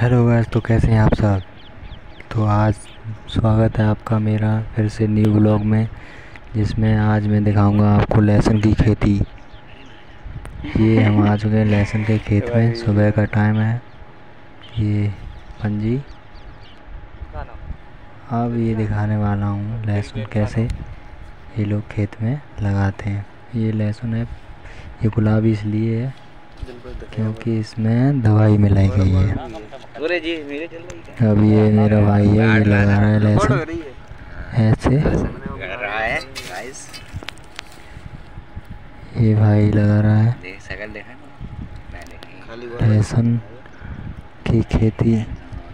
Hello guys तो कैसे हैं आप सब? तो आज स्वागत है आपका मेरा फिर से न्यू ब्लॉग में, जिसमें आज मैं दिखाऊँगा आपको लहसुन की खेती। ये हम आ चुके हैं लहसुन के खेत में, सुबह का टाइम है। ये पंजी। अब ये दिखाने वाला हूँ लहसुन कैसे ये लोग खेत में लगाते हैं। ये लहसुन है, ये गुलाबी इसलिए है, क्योंकि इसमें दवाई मिलाई गई है। अब ये मेरा भाई है ये लगा रहा है लहसुन ऐसे? ये भाई लगा रहा है। लहसुन की खेती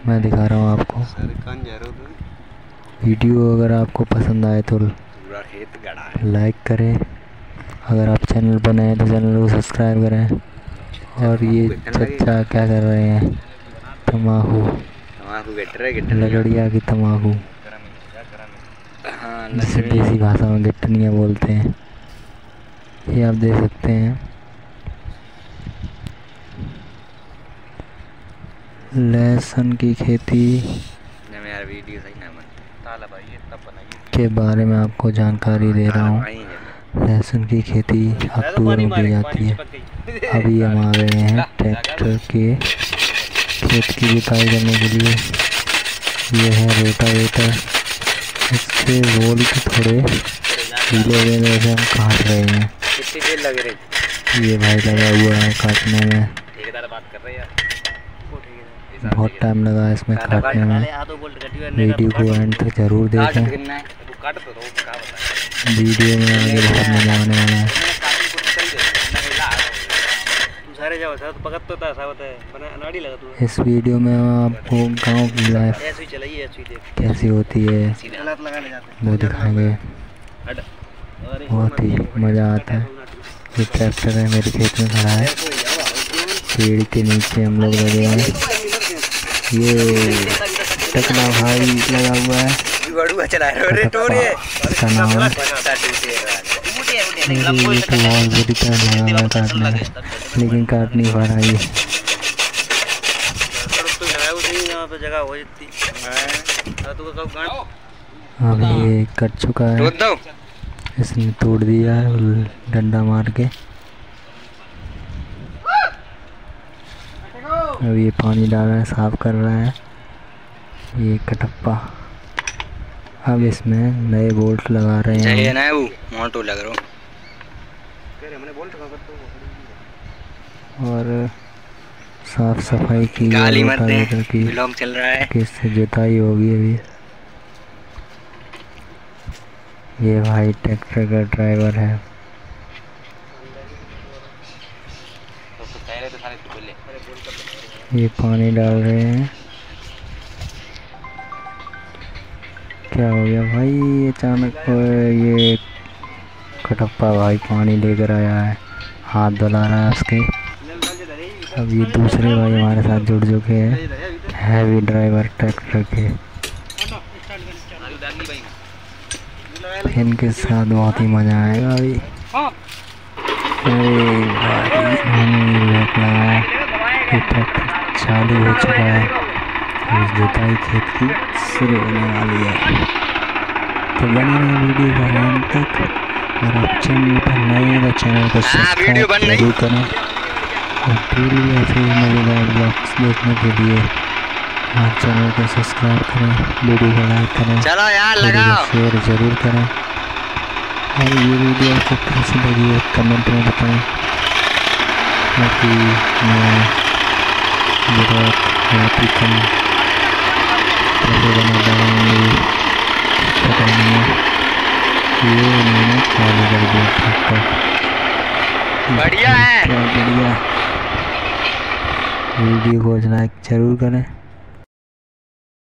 मैं दिखा रहा हूँ आपको। वीडियो अगर आपको पसंद आए तो लाइक करें। अगर आप चैनल पर नए तो चैनल को सब्सक्राइब करें। और ये चचा क्या कर रहे हैं? तम्बाकू लगड़िया की तम्बाकू जिसे देसी भाषा में गिट्टनिया बोलते हैं। ये आप देख सकते हैं। लहसुन की खेती के बारे में आपको जानकारी दे रहा हूँ। लहसुन की खेती अक्टूबर में की जाती है। अभी हम आ गए हैं ट्रैक्टर के खेत की जुताई करने के लिए ये है रोटावेटर। इसके वोल्ट थोड़े ढीले हुए वैसे हम काट रहे हैं। ये भाई लगा हुआ है काटने में। बहुत टाइम लगा इसमें काटने में। वीडियो को एंड तक ज़रूर देखें। वीडियो में आगे बहुत मज़ा आने वाला है। इस वीडियो में आपको गाँव की लाइफ कैसी होती है वो दिखाएँगे। बहुत ही मज़ा आता है। ये ट्रैक्टर है मेरे खेत में खड़ा है। पेड़ के नीचे हम लोग लगे हैं। ये टकला भाई लगा हुआ है। इसका नाम है। मेरी तो बहुत बुरी तरह लेकिन काट नहीं पा रहा ये अब ये कट चुका है इसने तोड़ दिया डंडा मार के अब ये पानी डाल रहा है, साफ़ कर रहा है। ये कटप्पा। अब इसमें नए बोल्ट लगा रहे हैं। ना वो? मोटो लग रहा और साफ़ सफ़ाई की गाली मत दे। ब्लॉग चल रहा है। किससे जुताई होगी अभी? ये भाई ट्रैक्टर का ड्राइवर है। ये पानी डाल रहे हैं। क्या हो गया भाई? अचानक ये कटप्पा भाई पानी लेकर आया है। हाथ धुला रहा है उसके। अब ये दूसरे भाई हमारे साथ जुड़ चुके हैं। हैवी ड्राइवर ट्रैक्टर के। इनके साथ बहुत ही मज़ा आएगा अभी अरे भाई लगाया ये ट्रैक्टर चालू हो चुका है। और जुताई खेत की शुरू होने वाली है। तो बने रहे वीडियो का अंत तक और आप चैनल पर नए हैं तो चैनल को सब्सक्राइब ज़रूर करें। और डेली ऐसे ही मज़ेदार ब्लॉग्स देखने के लिए हमारे चैनल को सब्सक्राइब करें वीडियो को लाइक करें चलो यार लगाओ। शेयर ज़रूर करें। और ये वीडियो आपको कैसी लगी है कमेंट में बताएँ। क्योंकि मैं बहुत बहुत ही कम बढ़िया है। बढ़िया वीडियो को ज़रूर करें